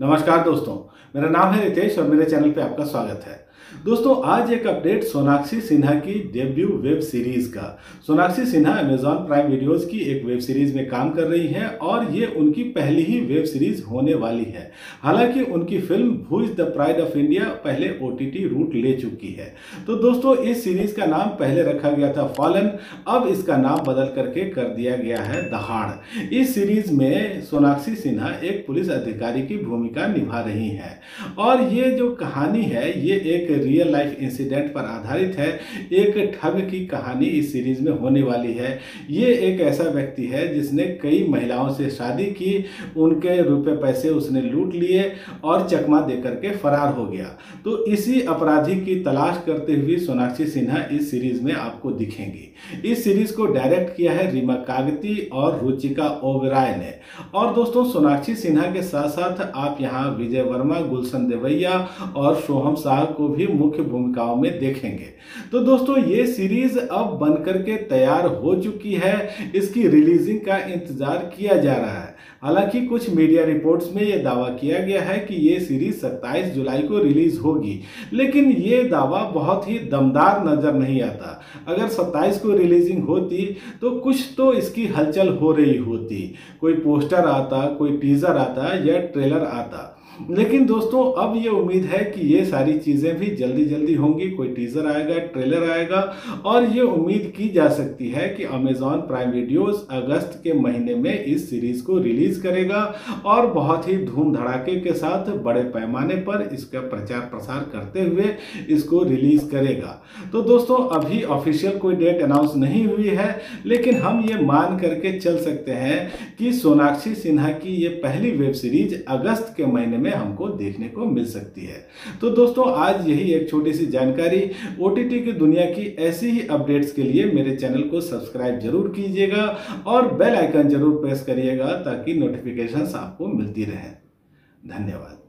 नमस्कार दोस्तों मेरा नाम है रितेश और मेरे चैनल पे आपका स्वागत है। दोस्तों, आज एक अपडेट सोनाक्षी सिन्हा की डेब्यू वेब सीरीज़ का। Sonakshi Sinha Amazon Prime videos की एक वेब सीरीज़ में काम कर रही हैं और ये उनकी पहली ही वेब सीरीज़ होने वाली है। हालाँकि उनकी film Bhuj the pride of India पहले ओटीटी रूट ले चुकी है। तो दोस्तों, इस सीरीज़ का नाम पहले रखा गया था फॉलन अब इसका नाम बदल करके कर दिया गया है दहाड़ इस सीरीज़ में सोनाक्षी सिन्हा एक पुलिस अधिकारी की भूमिका निभा रही है। और ये जो कहानी है, ये एक रियल लाइफ इंसिडेंट पर आधारित है। एक ठग की कहानी इस सीरीज़ में होने वाली है। ये एक ऐसा व्यक्ति है जिसने कई महिलाओं से शादी की, उनके रुपए पैसे उसने लूट लिए और चकमा दे करके फरार हो गया। तो इसी अपराधी की तलाश करते हुए सोनाक्षी सिन्हा इस सीरीज़ में आपको दिखेंगी। इस सीरीज़ को डायरेक्ट किया है रीमा कागती और रुचिका ओबराय ने। और दोस्तों, सोनाक्षी सिन्हा के साथ साथ आप यहाँ विजय वर्मा, गुलशन देवैया और सोहम शाह को भी मुख्य भूमिकाओं में देखेंगे। तो दोस्तों, ये सीरीज़ अब बनकर के तैयार हो चुकी है। इसकी रिलीजिंग का इंतज़ार किया जा रहा है। हालाँकि कुछ मीडिया रिपोर्ट्स में यह दावा किया गया है कि ये सीरीज़ 27 जुलाई को रिलीज़ होगी। लेकिन ये दावा बहुत ही दमदार नज़र नहीं आता। अगर 27 को रिलीजिंग होती तो कुछ तो इसकी हलचल हो रही होती। कोई पोस्टर आता, कोई टीजर आता या ट्रेलर आता। लेकिन दोस्तों, अब ये उम्मीद है कि ये सारी चीज़ें भी जल्दी जल्दी होंगी, कोई टीजर आएगा ट्रेलर आएगा और ये उम्मीद की जा सकती है कि अमेजॉन प्राइम वीडियोस अगस्त के महीने में इस सीरीज़ को रिलीज़ करेगा और बहुत ही धूम धड़ाके के साथ बड़े पैमाने पर इसका प्रचार प्रसार करते हुए इसको रिलीज़ करेगा। तो दोस्तों, अभी ऑफिशियल कोई डेट अनाउंस नहीं हुई है, लेकिन हम ये मान करके चल सकते हैं कि सोनाक्षी सिन्हा की ये पहली वेब सीरीज़ अगस्त के महीने में हमको देखने को मिल सकती है। तो दोस्तों, आज यही एक छोटी सी जानकारी ओटीटी की दुनिया की ऐसी ही अपडेट्स के लिए मेरे चैनल को सब्सक्राइब ज़रूर कीजिएगा और बेल आइकन ज़रूर प्रेस करिएगा ताकि नोटिफिकेशन आपको मिलती रहे। धन्यवाद।